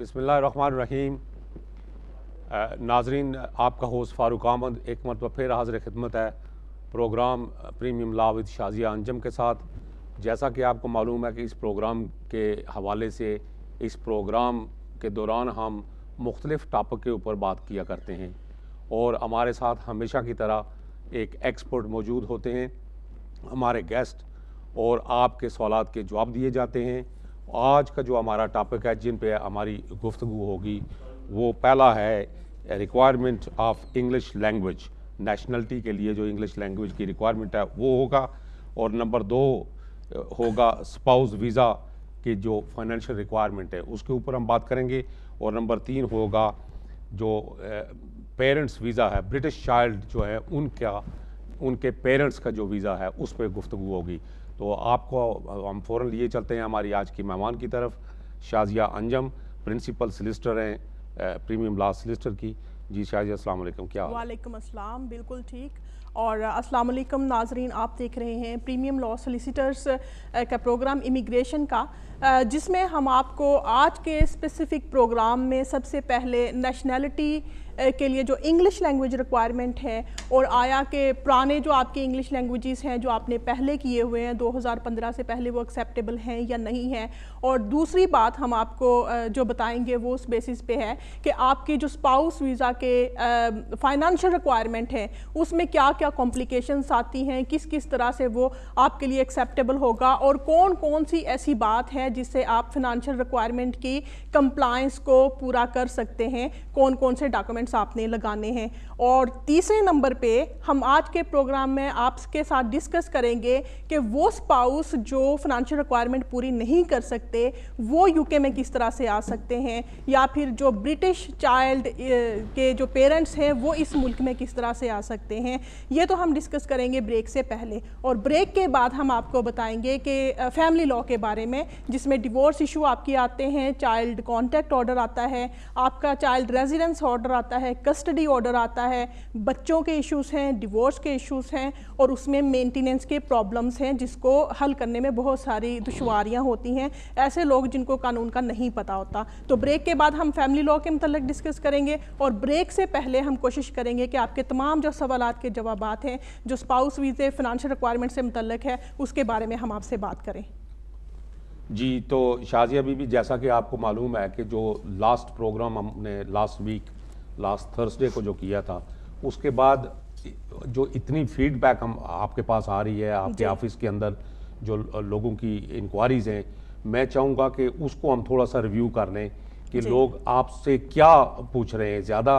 बसमीम नाजरीन, आपका होस्ट फ़ारूक अहमद एक मरतबा फिर हाजिर खिदमत है program premium law with Shazia Anjum के साथ। जैसा कि आपको मालूम है कि इस प्रोग्राम के हवाले से, इस प्रोग्राम के दौरान हम मुख्तलिफ़ टॉपिक के ऊपर बात किया करते हैं और हमारे साथ हमेशा की तरह एक एक्सपर्ट मौजूद होते हैं, हमारे गेस्ट और आपके सवाल के जवाब दिए जाते हैं। आज का जो हमारा टॉपिक है, जिन पे हमारी गुफ्तु होगी, वो पहला है requirement of English language nationality के लिए जो इंग्लिश लैंग्वेज की रिक्वायरमेंट है, वो होगा। और नंबर दो, होगा स्पाउस वीज़ा की जो फाइनेंशियल रिक्वायरमेंट है, उसके ऊपर हम बात करेंगे। और नंबर तीन होगा जो पेरेंट्स वीज़ा है ब्रिटिश चाइल्ड जो है, उनका उनके पेरेंट्स का जो वीज़ा है, उस पर गुफ्तु होगी। तो आपको, हम फ़ौर लिए चलते हैं हमारी आज की मेहमान की तरफ़। शाजिया अंजम, प्रिंसिपल सलिस्टर हैं प्रीमियम लॉ सलिस्टर की। जी शाजिया, अस्सलाम क्या वालेकुम अस्सलाम, बिल्कुल ठीक। और अस्सलाम वालेकुम नाजरीन, आप देख रहे हैं प्रीमियम लॉ सोलिसिटर्स का प्रोग्राम इमिग्रेशन का। जिसमें हम आपको आज के स्पेसिफ़िक प्रोग्राम में सबसे पहले नेशनैलिटी के लिए जो इंग्लिश लैंग्वेज रिक्वायरमेंट है और आया के पुराने जो आपके इंग्लिश लैंग्वेजेस हैं, जो आपने पहले किए हुए हैं 2015 से पहले वो एक्सेप्टेबल हैं या नहीं हैं। और दूसरी बात हम आपको जो बताएँगे वो उस बेसिस पे है कि आपकी जो स्पाउस वीज़ा के फाइनेंशियल रिक्वायरमेंट है, उसमें क्या क्या कॉम्प्लिकेशंस आती हैं किस किस तरह से वो आपके लिए एक्सेप्टेबल होगा और कौन कौन सी ऐसी बात है जिससे आप फिनंशियल रिक्वायरमेंट की कंप्लाइंस को पूरा कर सकते हैं कौन कौन से डॉक्यूमेंट्स पॉइंट्स आपने लगाने हैं। और तीसरे नंबर पे हम आज के प्रोग्राम में आपके साथ डिस्कस करेंगे कि वो स्पाउस जो फिनंशियल रिक्वायरमेंट पूरी नहीं कर सकते, वो यूके में किस तरह से आ सकते हैं? या फिर जो ब्रिटिश चाइल्ड के जो पेरेंट्स हैं, वो इस मुल्क में किस तरह से आ सकते हैं? ये तो हम डिस्कस करेंगे ब्रेक से पहले। और ब्रेक के बाद हम आपको बताएँगे कि फैमिली लॉ के बारे में, जिसमें डिवोर्स इशू आपके आते हैं चाइल्ड कॉन्टैक्ट ऑर्डर आता है, आपका चाइल्ड रेजिडेंस ऑर्डर आता है कस्टडी ऑर्डर आता है, बच्चों के इश्यूज़ हैं डिवोर्स के इश्यूज़ हैं, और उसमें मेंटेनेंस के प्रॉब्लम्स हैं जिसको हल करने में बहुत सारी दुशारियाँ होती हैं। ऐसे लोग जिनको कानून का नहीं पता होता। तो ब्रेक के बाद हम फैमिली लॉ के मतलब डिस्कस करेंगे और ब्रेक से पहले हम कोशिश करेंगे कि आपके तमाम जो सवाल के जवाब हैं, जो स्पाउस वीज़े फिनंशियल रिक्वायरमेंट से मतलब है, उसके बारे में हम आपसे बात करें। जी तो शाजिया बीबी, जैसा कि आपको मालूम है कि जो लास्ट प्रोग्राम हमने लास्ट वीक लास्ट थर्सडे को जो किया था उसके बाद जो इतनी फीडबैक हम आपके पास आ रही है आपके ऑफ़िस के अंदर जो लोगों की इंक्वायरीज हैं मैं चाहूँगा कि उसको हम थोड़ा सा रिव्यू कर लें कि लोग आपसे क्या पूछ रहे हैं ज़्यादा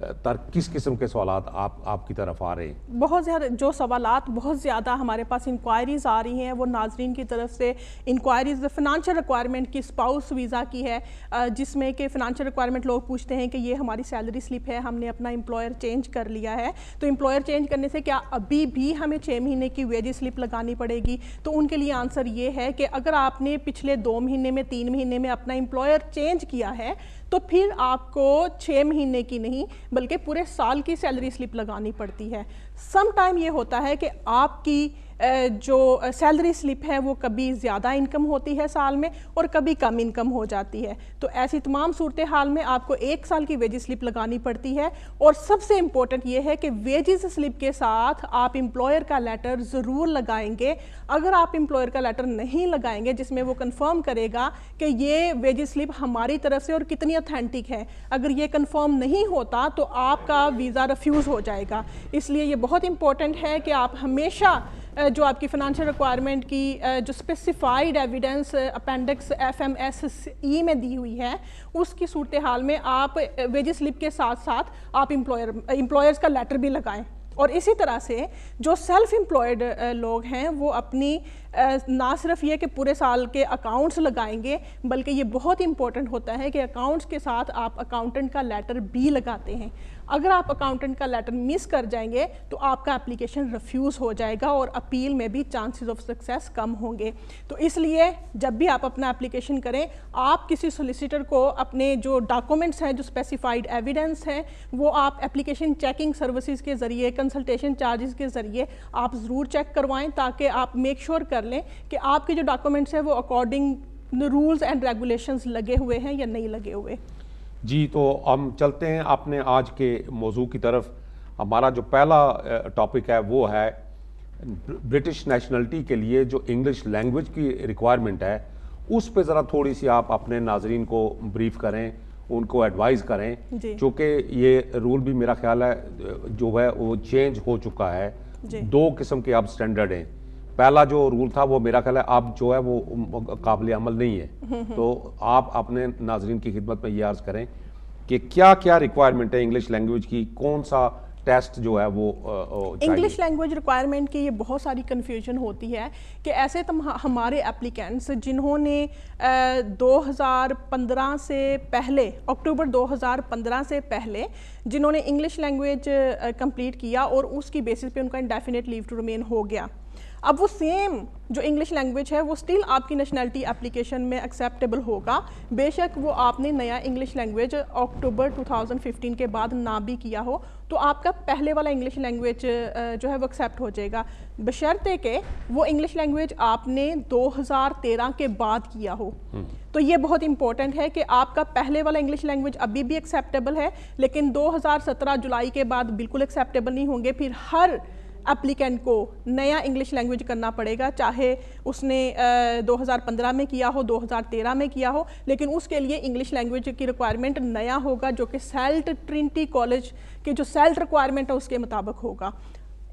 तर किस किस्म के सवाल आप, आपकी तरफ़ आ रहे हैं? बहुत ज़्यादा, जो सवाल बहुत ज़्यादा हमारे पास इंक्वायरीज़ आ रही हैं, वो नाजरीन की तरफ़ से इंक्वायरीज फिनंशियल रिक्वायरमेंट की स्पाउस वीज़ा की है जिसमें कि फ़िनंशियल रिक्वायरमेंट लोग पूछते हैं कि ये हमारी सैलरी स्लिप है, हमने अपना एम्प्लॉयर चेंज कर लिया है। तो एम्प्लॉयर चेंज करने से क्या अभी भी हमें छः महीने की वेज स्लिप लगानी पड़ेगी? तो उनके लिए आंसर ये है कि अगर आपने पिछले दो महीने में, तीन महीने में अपना एम्प्लॉयर चेंज किया है तो फिर आपको छः महीने की नहीं, बल्कि पूरे साल की सैलरी स्लिप लगानी पड़ती है। सम टाइम ये होता है कि आपकी जो सैलरी स्लिप है, वो कभी ज़्यादा इनकम होती है साल में और कभी कम इनकम हो जाती है। तो ऐसी तमाम सूरत हाल में आपको एक साल की वेजिस स्लिप लगानी पड़ती है और सबसे इम्पोर्टेंट ये है कि वेजिस स्लिप के साथ आप एम्प्लॉयर का लेटर ज़रूर लगाएँगे। अगर आप एम्प्लॉयर का लेटर नहीं लगाएँगे, जिसमें वो कन्फर्म करेगा कि ये वेजिस स्लिप हमारी तरफ़ से और कितनी अथेंटिक है, अगर ये कन्फर्म नहीं होता तो आपका वीज़ा रिफ्यूज़ हो जाएगा। इसलिए ये बहुत इंपॉर्टेंट है कि आप हमेशा जो आपकी फाइनेंशियल रिक्वायरमेंट की जो specified evidence appendix F M S E में दी हुई है, उसकी सूरत हाल में आप वेज स्लिप के साथ साथ आप एम्प्लॉयर एम्प्लॉयर्स का लेटर भी लगाएँ। और इसी तरह से जो सेल्फ एम्प्लॉयड लोग हैं, वो अपनी ना सिर्फ़ ये कि पूरे साल के अकाउंट्स लगाएँगे, बल्कि ये बहुत इंपॉर्टेंट होता है कि अकाउंट्स के साथ आप अकाउंटेंट का लेटर भी लगाते हैं। अगर आप अकाउंटेंट का लेटर मिस कर जाएँगे तो आपका एप्लीकेशन रिफ्यूज़ हो जाएगा और अपील में भी चांसेस ऑफ़ सक्सेस कम होंगे। तो इसलिए जब भी आप अपना एप्लीकेशन करें, आप किसी सोलिसिटर को अपने जो डॉक्यूमेंट्स हैं, जो स्पेसिफाइड एविडेंस हैं, वो आप एप्लीकेशन चेकिंग सर्विसेज़ के ज़रिए कंसल्टेशन चार्जेस के ज़रिए आप ज़रूर चेक करवाएँ, ताकि आप मेक श्योर sure कर लें कि आपके जो डॉक्यूमेंट्स हैं वो अकॉर्डिंग रूल्स एंड रेगुलेशंस लगे हुए हैं या नहीं लगे हुए? जी तो हम चलते हैं अपने आज के मौजू की तरफ़। हमारा जो पहला टॉपिक है वो है ब्रिटिश नेशनलिटी के लिए जो इंग्लिश लैंग्वेज की रिक्वायरमेंट है उस पर ज़रा थोड़ी सी आप अपने नाजरीन को ब्रीफ करें उनको एडवाइस करें। क्योंकि ये रूल भी मेरा ख्याल है जो है वो चेंज हो चुका है। दो किस्म के अब स्टैंडर्ड हैं। पहला जो रूल था वो मेरा ख्याल है अब जो है वो काबिल अमल नहीं है। तो आप अपने नाजरीन की खिदमत में ये अर्ज़ करें कि क्या क्या रिक्वायरमेंट है इंग्लिश लैंग्वेज की? कौन सा टेस्ट जो है वो इंग्लिश लैंग्वेज रिक्वायरमेंट की ये बहुत सारी कन्फ्यूज़न होती है कि ऐसे हमारे एप्लीकेंट्स जिन्होंने 2015 से पहले अक्टूबर 2015 से पहले जिन्होंने इंग्लिश लैंग्वेज कंप्लीट किया और उसकी बेसिस पे उनका इंडेफिनेट लीव टू रिमेन हो गया। अब वो सेम जो इंग्लिश लैंग्वेज है वो स्टिल आपकी नेशनलिटी एप्लीकेशन में एक्सेप्टेबल होगा। बेशक वो आपने नया इंग्लिश लैंग्वेज अक्टूबर 2015 के बाद ना भी किया हो तो आपका पहले वाला इंग्लिश लैंग्वेज जो है वो एक्सेप्ट हो जाएगा। बशर्ते के वो इंग्लिश लैंग्वेज आपने 2013 के बाद किया हो। हम्म। तो ये बहुत इंपॉर्टेंट है कि आपका पहले वाला इंग्लिश लैंग्वेज अभी भी एक्सेप्टेबल है लेकिन 2017 जुलाई के बाद बिल्कुल एक्सेप्टेबल नहीं होंगे। फिर हर एप्लीकेंट को नया इंग्लिश लैंग्वेज करना पड़ेगा चाहे उसने आ, 2015 में किया हो 2013 में किया हो लेकिन उसके लिए इंग्लिश लैंग्वेज की रिक्वायरमेंट नया होगा जो कि सेल्ट ट्रिनिटी कॉलेज के जो सेल्ट रिक्वायरमेंट है उसके मुताबिक होगा।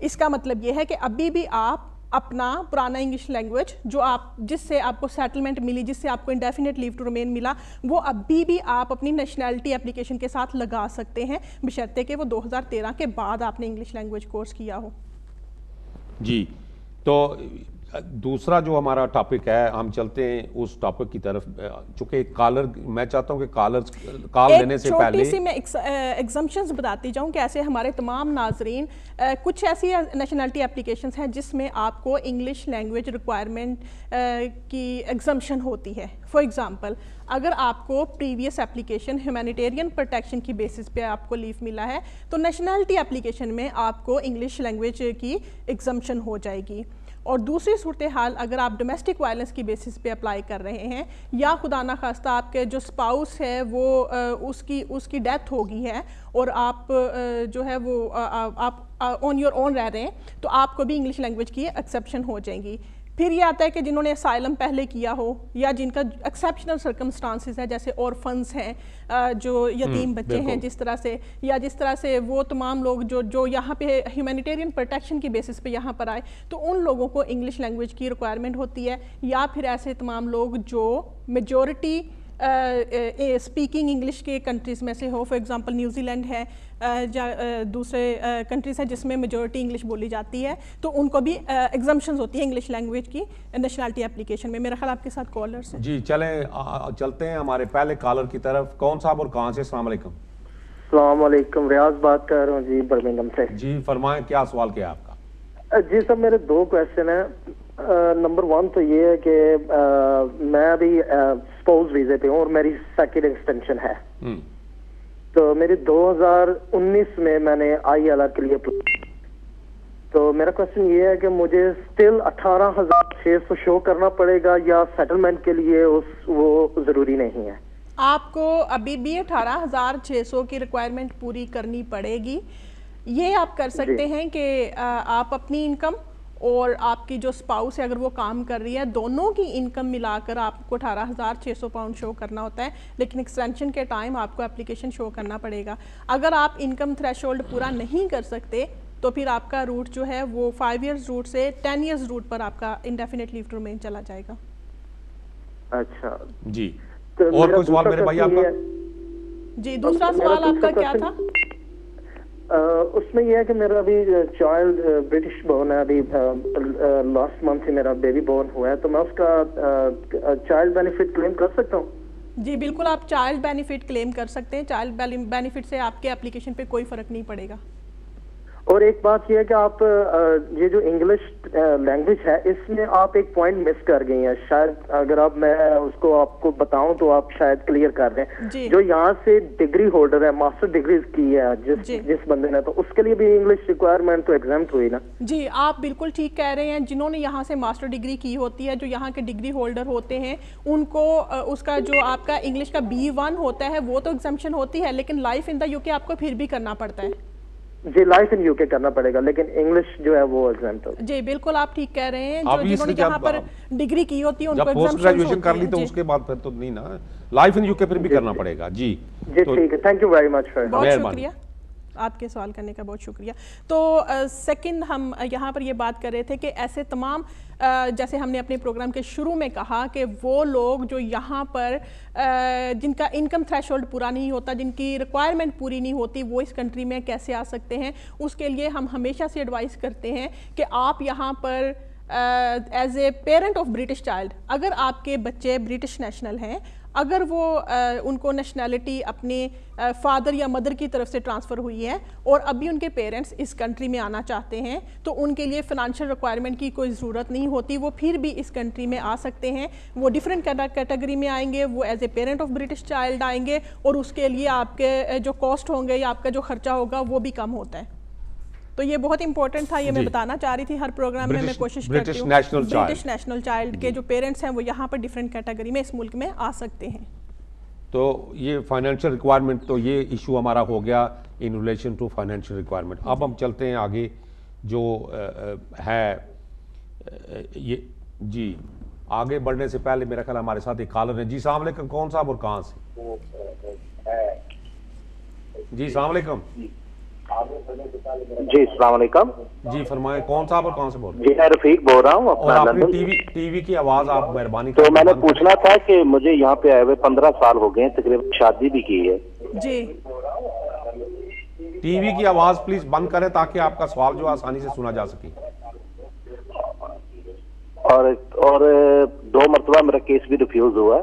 इसका मतलब ये है कि अभी भी आप अपना पुराना इंग्लिश लैंग्वेज जो आप जिससे आपको सेटलमेंट मिली जिससे आपको इंडेफिनेट लीव टू रिमेन मिला वो अभी भी आप अपनी नेशनैलिटी एप्लीकेशन के साथ लगा सकते हैं बशर्ते कि वो 2013 के बाद आपने इंग्लिश लैंग्वेज कोर्स किया हो। जी। तो दूसरा जो हमारा टॉपिक है हम चलते हैं उस टॉपिक की तरफ़। चूँकि कॉलर मैं चाहता हूँ कि कॉलर कॉल लेने से पहले सी मैं एग्जाम्पन्स बताती जाऊँ कैसे हमारे तमाम नाजरीन कुछ ऐसी नेशनलिटी एप्लीकेशंस हैं जिसमें आपको इंग्लिश लैंग्वेज रिक्वायरमेंट की एग्जाम्शन होती है। फॉर एग्ज़ाम्पल अगर आपको प्रीवियस एप्लीकेशन ह्यूमैनिटेरियन प्रोटेक्शन की बेसिस पे आपको लीव मिला है तो नेशनलिटी एप्लीकेशन में आपको इंग्लिश लैंग्वेज की एग्जाम्शन हो जाएगी। और दूसरी सूरत हाल अगर आप डोमेस्टिक वायलेंस की बेसिस पे अप्लाई कर रहे हैं, या खुदा ना खास्ता आपके जो स्पाउस है, वो उसकी उसकी डेथ हो गई है, और आप जो है वो आप ऑन योर ओन रह रहे हैं तो आपको भी इंग्लिश लैंग्वेज की एक्सेप्शन हो जाएँगी। फिर ये आता है कि जिन्होंने असाइलम पहले किया हो या जिनका एक्सेप्शनल सर्कमस्टांसिस है जैसे और फंड्स हैं जो यतीम हम्म, बच्चे हैं जिस तरह से या जिस तरह से वो तमाम लोग जो जो यहाँ पे ह्यूमैनिटेरियन प्रोटेक्शन की बेसिस पे यहाँ पर आए तो उन लोगों को इंग्लिश लैंग्वेज की रिक्वायरमेंट होती है या फिर ऐसे तमाम लोग जो मेजोरिटी स्पीकिंग इंग्लिश के कंट्रीज़ में से हो फॉर एग्ज़ाम्पल न्यूजीलैंड है या दूसरे कंट्रीज़ हैं जिसमें मेजोरिटी इंग्लिश बोली जाती है तो उनको भी एग्जाम्शन होती है इंग्लिश लैंग्वेज की नेशनलिटी एप्लीकेशन में। मेरा ख्याल आपके साथ कॉलर है। जी चलें चलते हैं हमारे पहले कॉलर की तरफ़। कौन साहब और कहाँ से? अस्सलाम वालेकुम। रियाज बात कर रहा हूँ जी बर्मिंगम से। जी फरमाएँ क्या सवाल क्या आपका? जी सर मेरे दो क्वेश्चन है। नंबर वन तो ये है कि मैं अभी स्पोज वीजे पे हूँ और मेरी सेकेंड एक्सटेंशन है। हम्म। तो मेरी 2019 में मैंने आई एल आर के लिए तो मेरा क्वेश्चन ये है कि मुझे स्टिल अठारह हज़ार छह सौ शो करना पड़ेगा या सेटलमेंट के लिए उस वो ज़रूरी नहीं है। आपको अभी भी अठारह हज़ार छह सौ की रिक्वायरमेंट पूरी करनी पड़ेगी। ये आप कर सकते हैं कि आप अपनी इनकम और आपकी जो स्पाउस है अगर वो काम कर रही है दोनों की इनकम मिलाकर आपको अठारह हज़ार छः सौ पाउंड शो करना होता है लेकिन एक्सटेंशन के टाइम आपको एप्लीकेशन शो करना पड़ेगा। अगर आप इनकम थ्रेश पूरा नहीं कर सकते तो फिर आपका रूट जो है वो फाइव ईयर्स रूट से टेन ईयर्स रूट पर आपका इंडेफिनेट लीव टू रिमेन चला जाएगा। अच्छा। जी। तो और कोई सवाल मेरे भाई आपका? जी दूसरा सवाल आपका क्या था? उसमें यह है कि मेरा अभी चाइल्ड ब्रिटिश बोर्न है अभी लास्ट मंथ ही मेरा बेबी बोर्न हुआ है तो मैं उसका चाइल्ड बेनिफिट क्लेम कर सकता हूँ? जी बिल्कुल आप चाइल्ड बेनिफिट क्लेम कर सकते हैं। चाइल्ड बेनिफिट से आपके एप्लीकेशन पे कोई फ़र्क नहीं पड़ेगा। और एक बात यह है कि आप ये जो इंग्लिश लैंग्वेज है इसमें आप एक पॉइंट मिस कर गई हैं। शायद अगर आप मैं उसको आपको बताऊँ तो आप शायद क्लियर कर रहे हैं जो यहाँ से डिग्री होल्डर है मास्टर डिग्री की है जिस जिस बंदे ने तो उसके लिए भी इंग्लिश रिक्वायरमेंट तो एग्ज़ाम हुई ना? जी आप बिल्कुल ठीक कह रहे हैं। जिन्होंने यहाँ से मास्टर डिग्री की होती है जो यहाँ के डिग्री होल्डर होते हैं उनको उसका जो आपका इंग्लिश का बी वन होता है वो तो एग्जामेशन होती है लेकिन लाइफ इन द यूके आपको फिर भी करना पड़ता है। जी लाइफ इन यूके करना पड़ेगा लेकिन इंग्लिश जो है वो एग्ज़ाम तो जी बिल्कुल आप ठीक कह रहे हैं। जो जिन्होंने यहाँ पर डिग्री की होती है उनको पोस्ट ग्रेजुएशन कर ली तो उसके बाद फिर तो नहीं ना। लाइफ इन यूके फिर भी करना पड़ेगा जी। जी तो ठीक है। Thank you very much for बहुत शुक्रिया। आपके सवाल करने का बहुत शुक्रिया। तो सेकंड हम यहाँ पर ये बात कर रहे थे कि ऐसे तमाम जैसे हमने अपने प्रोग्राम के शुरू में कहा कि वो लोग जो यहाँ पर जिनका इनकम थ्रेशोल्ड पूरा नहीं होता, जिनकी रिक्वायरमेंट पूरी नहीं होती, वो इस कंट्री में कैसे आ सकते हैं? उसके लिए हम हमेशा से एडवाइस करते हैं कि आप यहाँ पर as a parent of British child अगर आपके बच्चे ब्रिटिश नेशनल हैं अगर वो अ, उनको नेशनैलिटी अपने फादर या मदर की तरफ़ से ट्रांसफ़र हुई है और अभी उनके पेरेंट्स इस कंट्री में आना चाहते हैं तो उनके लिए फिनंशियल रिक्वायरमेंट की कोई ज़रूरत नहीं होती। वो फिर भी इस कंट्री में आ सकते हैं। वो डिफरेंट कैटेगरी में आएँगे वो as a parent of British child आएँगे और उसके लिए आपके जो कॉस्ट होंगे या आपका जो खर्चा होगा वो भी कम होता है। तो ये बहुत इंपॉर्टेंट था ये मैं बताना चाह रही थी हर प्रोग्राम में मैं कोशिश करती हूँ। ब्रिटिश नेशनल चाइल्ड के जो। पेरेंट्स हैं वो यहाँ पर डिफरेंट कैटेगरी में इस मुल्क में आ सकते हैं। तो ये फाइनेंशियल रिक्वायरमेंट तो ये इशू हमारा हो गया in relation to financial requirement अब हम चलते हैं आगे जो है ये जी आगे बढ़ने से पहले मेरा ख्याल हमारे साथ एक कॉलर है। जी सलाम वालेकुम। कौन साहब और कहाँ से? जी सलाम वालेकुम। जी सलामकम जी फरमाए कौन सा और कहाँ से बोल रहे जी मैं रफीक बोल रहा हूँ हैं और अपना टीवी टीवी की आवाज़ आप मेहरबानी तो मैंने पूछना था कि मुझे यहाँ पे आए हुए पंद्रह साल हो गए हैं तकरीबन शादी भी की है। जी। टीवी की आवाज़ प्लीज़ बंद करें ताकि आपका सवाल जो आसानी से सुना जा सके। और और दो मरतबा मेरा केस भी रिफ्यूज हुआ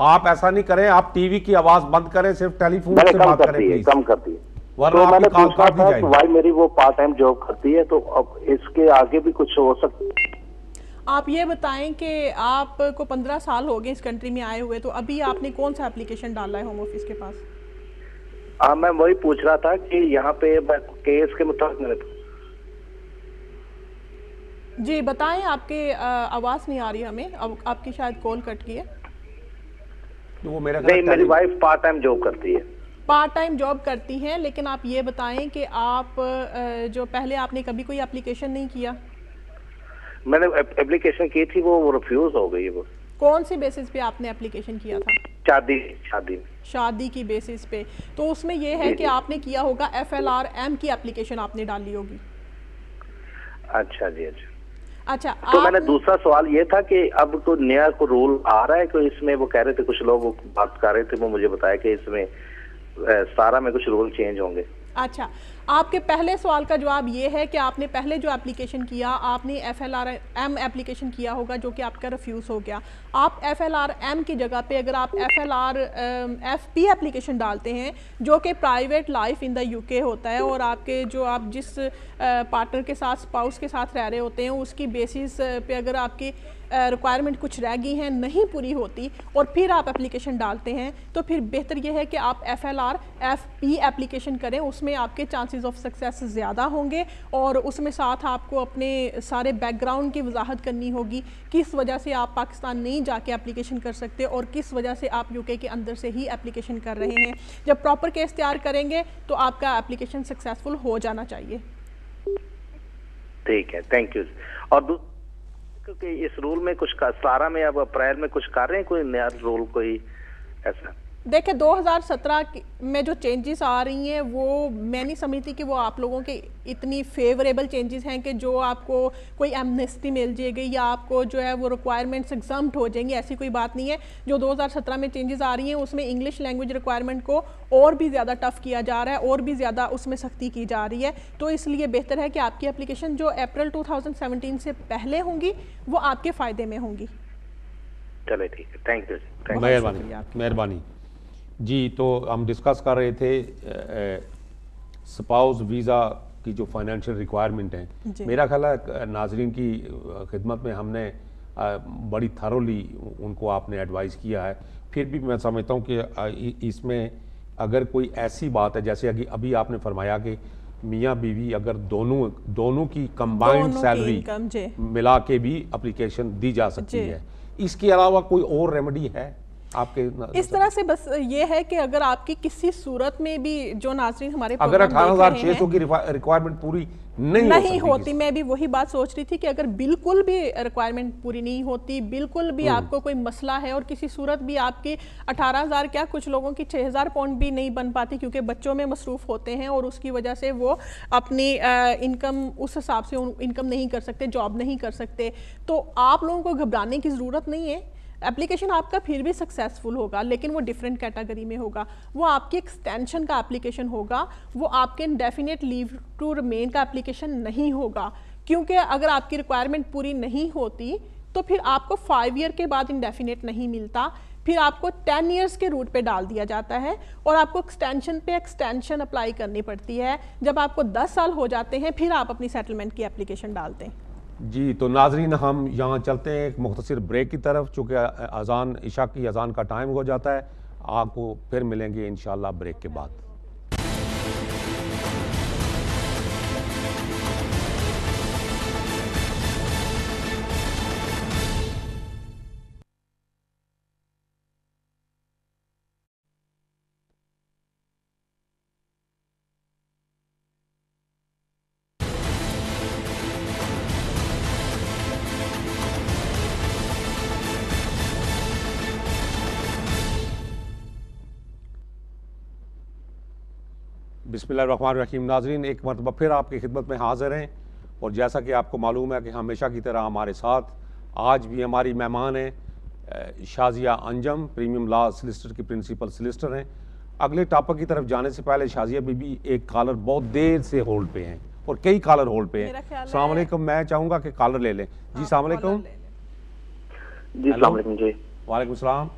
आप ऐसा नहीं करें आप टीवी की आवाज़ बंद करें सिर्फ़ टेलीफोन से बात करें प्लीज़ कम कर दी है। वरना तो आपकी मैंने कॉल काट दी था कि जाएगी। भाई मेरी वो पार्ट टाइम जॉब करती है तो अब इसके आगे भी कुछ हो सकता है आप ये बताएँ कि आपको पंद्रह साल हो गए इस कंट्री में आए हुए तो अभी आपने कौन सा एप्लीकेशन डाला है होम ऑफ़िस के पास? हाँ मैं वही पूछ रहा था कि यहाँ पे केस के मुताबिक जी बताएँ आपके आवाज़ नहीं आ रही हमें अब आपकी शायद कॉल कट गई है। तो वो मेरा नहीं मेरी वाइफ पार्ट टाइम जॉब करती है। पार्ट टाइम जॉब करती हैं लेकिन आप ये बताएँ कि आप जो पहले आपने कभी कोई एप्लीकेशन नहीं किया? मैंने एप्लीकेशन की थी वो रिफ्यूज हो गई वो। कौन सी बेसिस पे आपने एप्लीकेशन किया था? शादी शादी। शादी की बेसिस पे। तो उसमें ये है कि आपने किया होगा एफ़ एल आर एम की एप्लीकेशन आपने डाली होगी। अच्छा जी अच्छा। अच्छा तो आप मैंने दूसरा सवाल ये था कि अब तो नया को रूल आ रहा है कि इसमें वो कह रहे थे कुछ लोग बात कर रहे थे वो मुझे बताया कि इसमें सारा में कुछ रूल चेंज होंगे। अच्छा आपके पहले सवाल का जवाब ये है कि आपने पहले जो एप्लीकेशन किया, आपने F L R M application किया होगा जो कि आपका रिफ्यूज़ हो गया। आप एफ़ एल आर एम की जगह पे अगर आप F L R F P application डालते हैं, जो कि private life in the UK होता है और आपके जो आप जिस पार्टनर के साथ स्पाउस के साथ रह रहे होते हैं, उसकी बेसिस पे अगर आपकी रिक्वायरमेंट कुछ रह गई हैं, नहीं पूरी होती और फिर आप एप्लीकेशन डालते हैं तो फिर बेहतर यह है कि आप F L R F P application करें, उसमें आपके चांसेस ऑफ़ सक्सेस ज़्यादा होंगे और उसमें साथ आपको अपने सारे बैकग्राउंड की वजाहत करनी होगी, किस वजह से आप पाकिस्तान नहीं जाके एप्लीकेशन कर सकते और किस वजह से आप यूके के अंदर से ही एप्लीकेशन कर रहे हैं। जब प्रॉपर केस तैयार करेंगे तो आपका एप्लीकेशन सक्सेसफुल हो जाना चाहिए। ठीक है थैंक यू और क्योंकि इस रूल में कुछ सारा में अब अप्रैल में कुछ कर रहे हैं? कोई नया रूल कोई ऐसा? देखिए 2017 की- में जो चेंजेस आ रही हैं वो मैं नहीं समझती कि वो आप लोगों के इतनी फेवरेबल चेंजेस हैं कि जो आपको कोई एमनेस्टी मिल जाएगी या आपको जो है वो रिक्वायरमेंट्स एग्जाम्प्ट हो जाएँगी ऐसी कोई बात नहीं है। जो 2017 में चेंजेस आ रही हैं उसमें इंग्लिश लैंग्वेज रिक्वायरमेंट को और भी ज़्यादा टफ किया जा रहा है और भी ज़्यादा उसमें सख्ती की जा रही है। तो इसलिए बेहतर है कि आपकी एप्लीकेशन जो अप्रैल 2017 से पहले होंगी वो आपके फ़ायदे में होंगी। चले ठीक है। थैंक यू थैंक मेहरबानी। मेहरबानी। जी तो हम डिस्कस कर रहे थे स्पाउस वीज़ा की जो फाइनेंशियल रिक्वायरमेंट है। मेरा ख्याल है नाजरीन की खिदमत में हमने बड़ी थरोली उनको आपने एडवाइस किया है। फिर भी मैं समझता हूँ कि इसमें अगर कोई ऐसी बात है जैसे अभी अभी आपने फरमाया कि मियाँ बीवी अगर दोनों दोनों की कंबाइंड सैलरी मिला के भी अप्लीकेशन दी जा सकती है। इसके अलावा कोई और रेमेडी है? आपके इस तरह से बस ये है कि अगर आपकी किसी सूरत में भी जो नाजरीन हमारे अगर अठारह हज़ार छह सौ की रिक्वायरमेंट पूरी नहीं, नहीं हो होती। मैं भी वही बात सोच रही थी कि अगर बिल्कुल भी रिक्वायरमेंट पूरी नहीं होती बिल्कुल भी हम्म। आपको कोई मसला है और किसी सूरत भी आपकी अठारह हज़ार क्या कुछ लोगों की छह हज़ार पॉइंट भी नहीं बन पाती क्योंकि बच्चों में मसरूफ होते हैं और उसकी वजह से वो अपनी इनकम उस हिसाब से इनकम नहीं कर सकते जॉब नहीं कर सकते। तो आप लोगों को घबराने की ज़रूरत नहीं है। एप्लीकेशन आपका फिर भी सक्सेसफुल होगा, लेकिन वो डिफरेंट कैटेगरी में होगा। वो आपकी एक्सटेंशन का एप्लीकेशन होगा। वो आपके डेफिनेट लीव टू रिमेन का एप्लीकेशन नहीं होगा। क्योंकि अगर आपकी रिक्वायरमेंट पूरी नहीं होती तो फिर आपको फाइव ईयर के बाद इंडेफिनेट नहीं मिलता। फिर आपको टेन ईयर्स के रूट पे डाल दिया जाता है और आपको एक्सटेंशन पे एक्सटेंशन अप्लाई करनी पड़ती है। जब आपको दस साल हो जाते हैं, फिर आप अपनी सेटलमेंट की एप्लीकेशन डालते हैं। जी तो नाजरीन, हम यहाँ चलते हैं एक मुख्तर ब्रेक की तरफ़, चूँकि अजान, इशा की अजान का टाइम हो जाता है। आपको फिर मिलेंगे इन ब्रेक के बाद। बिसमीम नाजरीन एक मरतबा फिर आपकी खिदमत में हाज़िर हैं और जैसा कि आपको मालूम है कि हमेशा की तरह हमारे साथ आज भी हमारी मेहमान हैं Shazia Anjum premium law solicitor की प्रिंसिपल सलिस्टर हैं। अगले टॉपिक की तरफ़ जाने से पहले शाजिया बीबी एक कॉलर बहुत देर से होल्ड पे हैं और कई कॉलर होल्ड पे हैं। सलामकुम मैं चाहूँगा कि कॉलर ले लें। जी हाँ, सलामकुम जी वालेकुम सलाम।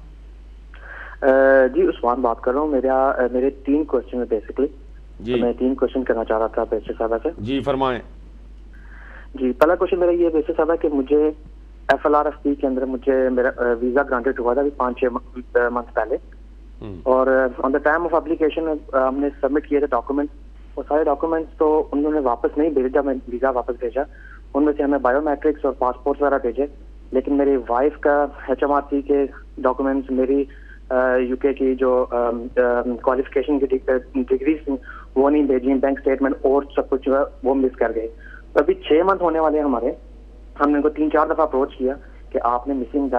जी उस्मान बात कर रहा हूँ। मेरा मेरे तीन क्वेश्चन है बेसिकली जी। तो मैं तीन क्वेश्चन करना चाह रहा था बेसिक साहबा से। जी फरमाएँ। जी पहला क्वेश्चन मेरा ये बेसिक साहबा कि मुझे F L R F P के अंदर मुझे मेरा वीज़ा ग्रांटेड हुआ था अभी पाँच छः मंथ पहले। हम्म। और on the time of application हमने सबमिट किए थे डॉक्यूमेंट वो सारे डॉक्यूमेंट्स तो उन्होंने वापस नहीं भेजा मैं वीज़ा वापस भेजा। उनमें से हमें बायोमेट्रिक्स और पासपोर्ट वगैरह भेजे। लेकिन मेरी वाइफ का एच एम आर सी के डॉक्यूमेंट्स मेरी यूके की जो क्वालिफिकेशन की डिग्री थी वो नहीं भेजी बैंक स्टेटमेंट और सब कुछ जो है वो मिस कर गए। तो अभी छह मंथ होने वाले हमारे। हमने उनको तीन चार दफ़ा अप्रोच किया कि आपने मिसिंग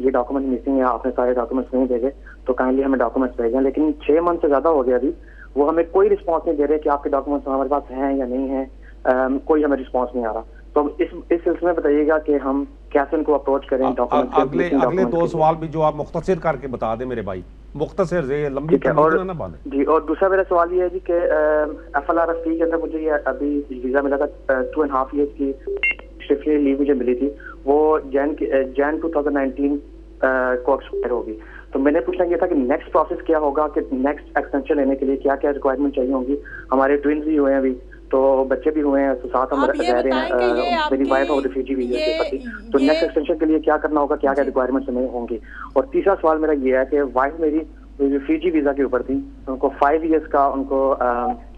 ये डॉक्यूमेंट मिसिंग है आपने सारे डॉक्यूमेंट्स नहीं भेजे तो काइंडली हमें डॉक्यूमेंट्स भेजें। लेकिन छह मंथ से ज़्यादा हो गया अभी। वो हमें कोई रिस्पॉन्स नहीं दे रहे कि आपके डॉक्यूमेंट्स हमारे पास हैं या नहीं है। आ, कोई हमें रिस्पॉन्स नहीं आ रहा। तो इस इस सिलसिले में बताइएगा कि हम कैसे उनको अप्रोच करें अगले अगले दो सवाल भी जो आप मुख्तसर करके बता दें मेरे भाई। मुख्तसर से लंबी और जी और दूसरा मेरा सवाल ये है जी कि एफ़ एल आर एफ़ के अंदर मुझे ये अभी वीज़ा मिला था टू एंड हाफ़ ईयर की शिफ्टली लीव मुझे मिली थी। वो Jan Jan two thousand nineteen को एक्सपायर होगी। तो मैंने पूछना ये था कि नेक्स्ट प्रोसेस क्या होगा कि नेक्स्ट एक्सटेंशन लेने के लिए क्या क्या रिक्वायरमेंट चाहिए होंगी? हमारे ट्विंस भी हुए हैं अभी। तो बच्चे भी हुए हैं तो साथ हम रह रहे हैं मेरी वाइफ और रिफ्यूजी भी है तो नेक्स्ट एक्सटेंशन के लिए क्या करना होगा क्या क्या रिक्वायरमेंट्स हमें होंगी? और तीसरा सवाल मेरा ये है कि वाइफ मेरी रिफ्यूजी वीज़ा के ऊपर थी उनको फाइव इयर्स का उनको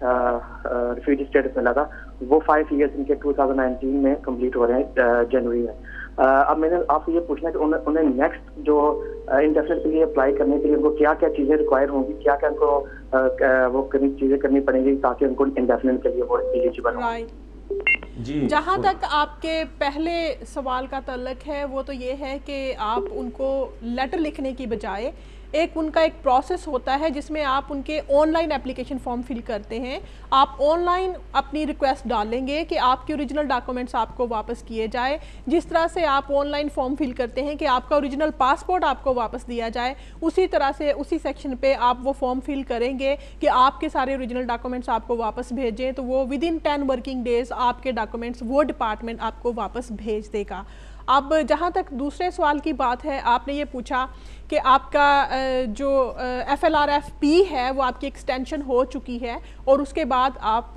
रिफ्यूजी स्टेटस मिला था। वो फाइव इयर्स इनके 2019 में कंप्लीट हो रहे हैं जनवरी में। अब मैंने आपसे ये पूछना कि उन्हें उन्हें नेक्स्ट जो इंटरनेट के लिए अप्लाई करने के लिए उनको क्या क्या चीज़ें रिक्वायर होंगी? क्या क्या उनको वो करनी चीज़ें करनी पड़ेंगी ताकि उनको इंडेफिनेट के लिए वो एलिजिबल हो? जी जहाँ तक आपके पहले सवाल का तल्लक है वो तो ये है कि आप उनको लेटर लिखने की बजाय एक उनका एक प्रोसेस होता है जिसमें आप उनके ऑनलाइन एप्लीकेशन फॉर्म फिल करते हैं। आप ऑनलाइन अपनी रिक्वेस्ट डालेंगे कि आपके ओरिजिनल डॉक्यूमेंट्स आपको वापस किए जाए। जिस तरह से आप ऑनलाइन फॉर्म फिल करते हैं कि आपका ओरिजिनल पासपोर्ट आपको वापस दिया जाए, उसी तरह से उसी सेक्शन पे आप वो फॉर्म फिल करेंगे कि आपके सारे ओरिजिनल डॉक्यूमेंट्स आपको वापस भेजें तो वो within ten working days आपके डॉक्यूमेंट्स वो डिपार्टमेंट आपको वापस भेज देगा। अब जहाँ तक दूसरे सवाल की बात है आपने ये पूछा कि आपका जो F L R F P है वो आपकी एक्सटेंशन हो चुकी है और उसके बाद आप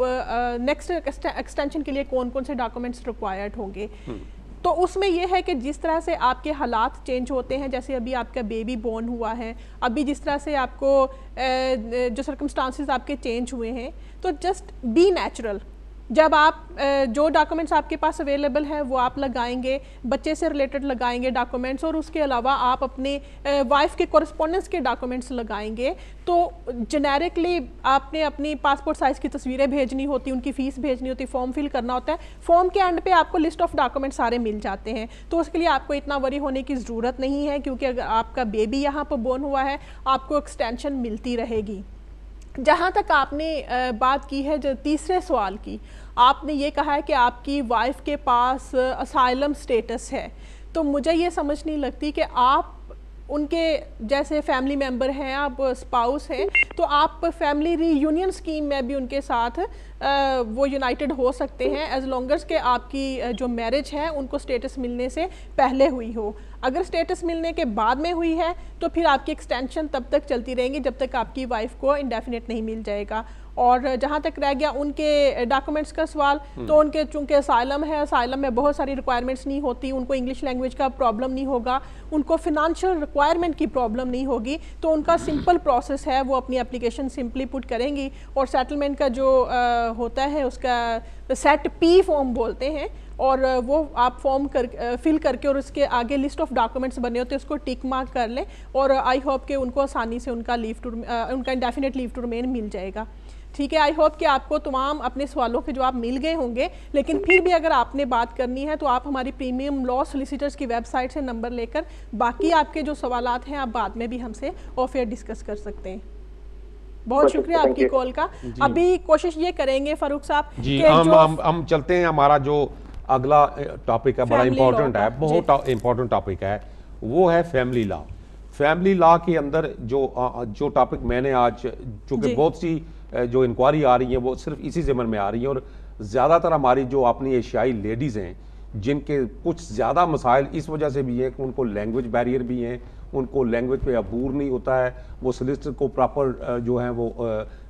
नेक्स्ट एक्सटेंशन के लिए कौन कौन से डॉक्यूमेंट्स रिक्वायर्ड होंगे हम्म। तो उसमें यह है कि जिस तरह से आपके हालात चेंज होते हैं जैसे अभी आपका बेबी बॉर्न हुआ है अभी जिस तरह से आपको जो सर्कमस्टांसिस आपके चेंज हुए हैं तो जस्ट बी नेचुरल जब आप जो डॉक्यूमेंट्स आपके पास अवेलेबल हैं, वो आप लगाएँगे, बच्चे से रिलेटेड लगाएँगे डॉक्यूमेंट्स और उसके अलावा आप अपने वाइफ के कॉरस्पॉन्डेंस के डॉक्यूमेंट्स लगाएँगे तो जेनेरिकली आपने अपनी पासपोर्ट साइज़ की तस्वीरें भेजनी होती, उनकी फ़ीस भेजनी होती फॉर्म फिल करना होता है। फॉर्म के एंड पे आपको लिस्ट ऑफ़ डॉक्यूमेंट सारे मिल जाते हैं। तो उसके लिए आपको इतना वरी होने की ज़रूरत नहीं है, क्योंकि अगर आपका बेबी यहाँ पर बोर्न हुआ है, आपको एक्सटेंशन मिलती रहेगी। जहाँ तक आपने बात की है जो तीसरे सवाल की आपने ये कहा है कि आपकी वाइफ के पास असाइलम स्टेटस है। तो मुझे ये समझ नहीं लगती कि आप उनके जैसे फैमिली मेंबर हैं आप स्पाउस हैं तो आप फैमिली रीयूनियन स्कीम में भी उनके साथ आ, वो यूनाइटेड हो सकते हैं एज लॉन्गर्स के आपकी जो मैरिज है उनको स्टेटस मिलने से पहले हुई हो। अगर स्टेटस मिलने के बाद में हुई है तो फिर आपकी एक्सटेंशन तब तक चलती रहेंगी जब तक आपकी वाइफ को इंडेफिनेट नहीं मिल जाएगा और जहाँ तक रह गया उनके डॉक्यूमेंट्स का सवाल हम्म। तो उनके चूँकि असाइलम है असाइलम में बहुत सारी रिक्वायरमेंट्स नहीं होती उनको इंग्लिश लैंग्वेज का प्रॉब्लम नहीं होगा उनको फिनंशियल रिक्वायरमेंट की प्रॉब्लम नहीं होगी तो उनका सिंपल प्रोसेस है वो अपनी एप्लीकेशन सिंपली पुट करेंगी और सेटलमेंट का जो आ, होता है उसका सेट पी फॉर्म बोलते हैं और वो आप फॉर्म कर फिल करके और उसके आगे लिस्ट ऑफ़ डॉक्यूमेंट्स बने होते हैं उसको टिक मार्क कर लें और आई होप कि उनको आसानी से उनका लीव टू उनका इंडेफिनेट लीव टू रिमेन मिल जाएगा। ठीक है आई होप कि आपको तमाम अपने सवालों के जवाब मिल गए होंगे लेकिन फिर भी अगर आपने बात करनी है तो आप हमारी प्रीमियम लॉ सोलिसिटर्स की वेबसाइट से नंबर लेकर बाकी आपके जो सवाल हैं आप बाद में भी हमसे ऑफेयर डिस्कस कर सकते हैं। बहुत शुक्रिया आपकी कॉल का। अभी कोशिश ये करेंगे फारूक साहब हम हम हम चलते हैं हमारा जो अगला टॉपिक है बड़ा इंपॉर्टेंट है बहुत इंपॉर्टेंट टॉपिक है वो है फैमिली लॉ फैमिली लॉ के अंदर जो जो टॉपिक मैंने आज चूँकि बहुत सी जो इंक्वायरी आ रही है वो सिर्फ़ इसी ज़मन में आ रही है और ज़्यादातर हमारी जो अपनी एशियाई लेडीज़ हैं जिनके कुछ ज़्यादा मसाइल इस वजह से भी हैं कि उनको लैंग्वेज बैरियर भी हैं उनको लैंग्वेज पे अबूर नहीं होता है वो सलिस्टर को प्रॉपर जो है वो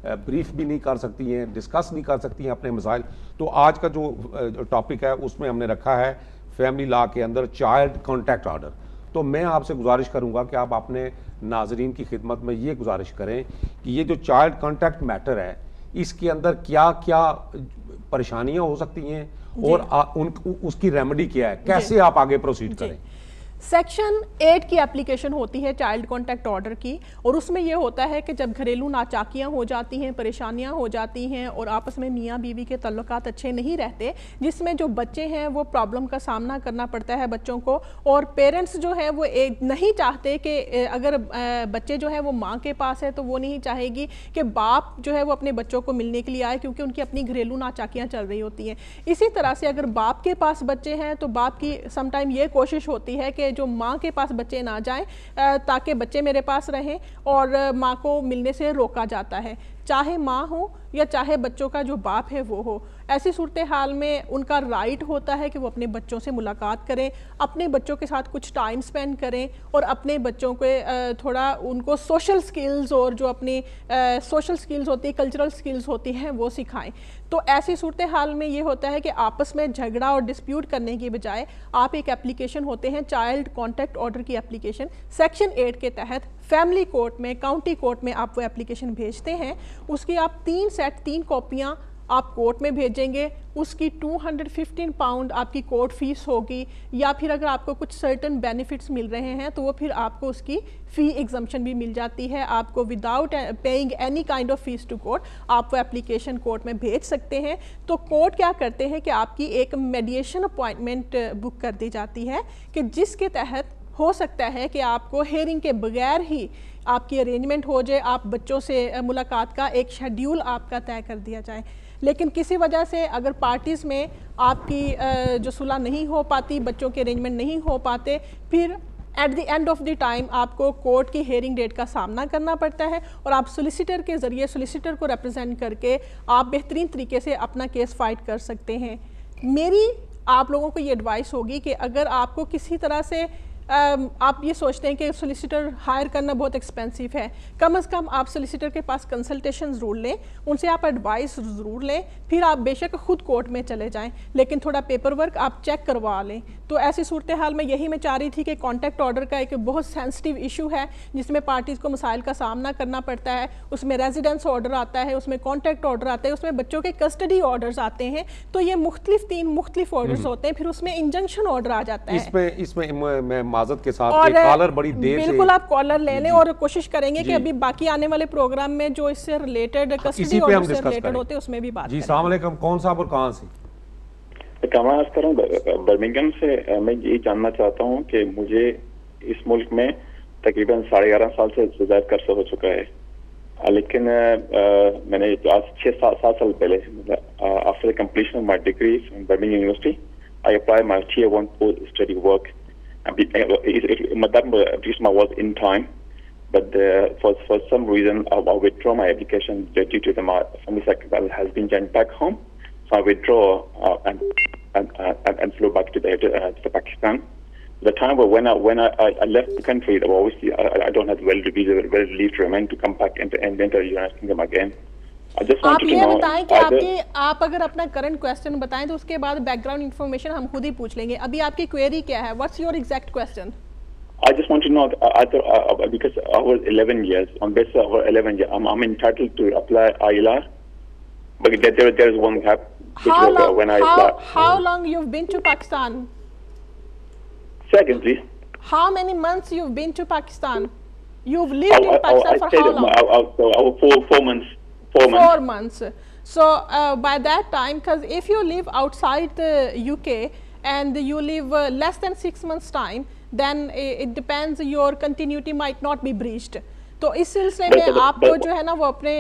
ब्रीफ भी नहीं कर सकती हैं डिस्कस नहीं कर सकती हैं अपने मसाइल तो आज का जो टॉपिक है उसमें हमने रखा है फैमिली लॉ के अंदर चाइल्ड कॉन्टैक्ट ऑर्डर तो मैं आपसे गुजारिश करूँगा कि आप अपने नाजरीन की खिदमत में ये गुजारिश करें कि ये जो चाइल्ड कॉन्टैक्ट मैटर है इसके अंदर क्या क्या परेशानियाँ हो सकती हैं और आ, उन उसकी रेमेडी क्या है? कैसे आप आगे प्रोसीड करें? सेक्शन एट की एप्लीकेशन होती है चाइल्ड कॉन्टैक्ट ऑर्डर की, और उसमें यह होता है कि जब घरेलू नाचाकियाँ हो जाती हैं, परेशानियाँ हो जाती हैं, और आपस में मियाँ बीवी के तल्लक अच्छे नहीं रहते, जिसमें जो बच्चे हैं वो प्रॉब्लम का सामना करना पड़ता है बच्चों को, और पेरेंट्स जो है वो एक, नहीं चाहते कि अगर बच्चे जो है वो माँ के पास है तो वो नहीं चाहेगी कि बाप जो है वो अपने बच्चों को मिलने के लिए आए, क्योंकि उनकी अपनी घरेलू नाचाकियाँ चल रही होती हैं। इसी तरह से अगर बाप के पास बच्चे हैं तो बाप की समटाइम ये कोशिश होती है कि जो माँ के पास बच्चे ना जाएँ ताकि बच्चे मेरे पास रहें और माँ को मिलने से रोका जाता है। चाहे माँ हो या चाहे बच्चों का जो बाप है वो हो। ऐसी सूरत हाल में उनका राइट होता है कि वो अपने बच्चों से मुलाकात करें, अपने बच्चों के साथ कुछ टाइम स्पेंड करें और अपने बच्चों के थोड़ा उनको सोशल स्किल्स और जो अपनी सोशल स्किल्स होती है कल्चरल स्किल्स होती हैं, वो सिखाएँ। तो ऐसी सूरत हाल में ये होता है कि आपस में झगड़ा और डिस्प्यूट करने की बजाय आप एक एप्लीकेशन होते हैं चाइल्ड कॉन्टैक्ट ऑर्डर की एप्लीकेशन सेक्शन एट के तहत फैमिली कोर्ट में काउंटी कोर्ट में आप वो एप्लीकेशन भेजते हैं। उसकी आप तीन सेट तीन कॉपियाँ आप कोर्ट में भेजेंगे, उसकी 215 पाउंड आपकी कोर्ट फ़ीस होगी, या फिर अगर आपको कुछ सर्टन बेनिफिट्स मिल रहे हैं तो वो फिर आपको उसकी फ़ी एग्जामेशन भी मिल जाती है। आपको without paying any kind of fees to court आप वो एप्लीकेशन कोर्ट में भेज सकते हैं। तो कोर्ट क्या करते हैं कि आपकी एक मेडिएशन अपॉइंटमेंट बुक कर दी जाती है, कि जिसके तहत हो सकता है कि आपको हेयरिंग के बगैर ही आपकी अरेंजमेंट हो जाए, आप बच्चों से मुलाकात का एक शेड्यूल आपका तय कर दिया जाए। लेकिन किसी वजह से अगर पार्टीज़ में आपकी जो सुलह नहीं हो पाती, बच्चों के अरेंजमेंट नहीं हो पाते, फिर at the end of the time आपको कोर्ट की हेयरिंग डेट का सामना करना पड़ता है और आप सोलिसिटर के ज़रिए सोलिसिटर को रिप्रेजेंट करके आप बेहतरीन तरीके से अपना केस फाइट कर सकते हैं। मेरी आप लोगों को ये एडवाइस होगी कि अगर आपको किसी तरह से आप ये सोचते हैं कि सोलिसिटर हायर करना बहुत एक्सपेंसिव है। कम अज़ कम आप सोलिसिटर के पास कंसल्टेशन ज़रूर लें उनसे आप एडवाइस ज़रूर लें फिर आप बेशक खुद कोर्ट में चले जाएँ लेकिन थोड़ा पेपर वर्क आप चेक करवा लें। तो ऐसी सूरत हाल में यही मैं चाह रही थी कि कॉन्टैक्ट ऑर्डर का एक बहुत सेंसिटिव इशू है जिसमें पार्टीज़ को मसाइल का सामना करना पड़ता है। उसमें रेजिडेंस ऑर्डर आता है उसमें कॉन्टैक्ट ऑर्डर आता है उसमें बच्चों के कस्टडी ऑर्डर्स आते हैं। तो ये मुख्तलिफ़ तीन मुख्तलिफ़ ऑर्डर्स हम्म। होते हैं फिर उसमें इंजंक्शन ऑर्डर आ जाता है। इसमें इसमें माजत के साथ और कॉलर बड़ी देर बिल्कुल आप कॉलर ले लें और कोशिश करेंगे कि अभी बाकी आने वाले प्रोग्राम में जो इससे रिलेटेड कस्टडी ऑर्डर से रिलेटेड होते हैं उसमें भी बात जी सलाम कौन सा और कहाँ से? कमा हूँ बर्मिंगम से मैं ये जानना चाहता हूँ कि मुझे इस मुल्क में तकरीबन साढ़े ग्यारह साल से सुजायद कर्ज हो चुका है। लेकिन मैंने आज छः सात सात साल पहले after completion of my degree from Birmingham university I apply my T one post study work that was in time but uh, for for some reason I, I withdraw my application due to the my family secretary has been sent back home so I withdraw uh, and and, uh, and flew back to, the, uh, to Pakistan. The time when I when I, I left the country, obviously I, I don't have well to visa, well leave to remain to come back and, and enter the United Kingdom again. आप ये बताएँ कि आपकी आप अगर अपना current question बताएँ तो उसके बाद बैकग्राउंड इन्फॉर्मेशन हम खुद ही पूछ लेंगे अभी आपकी क्वेरी क्या है what's your exact question I just want to know either uh, uh, because I was 11 years on basis of 11 years I'm, I'm entitled to apply ILR but there there is one gap how long, Was, uh, when I how, how long you've been to Pakistan? Second, please. How many months you've been to Pakistan? You've lived I, in Pakistan I, I for how long? I, I, so I was four, four months. Four, four months. months. So uh, by that time, because if you live outside the UK and you live uh, less than six months time, then it, it depends your continuity might not be breached. तो इस सिलसिले में आपको जो है ना वो अपने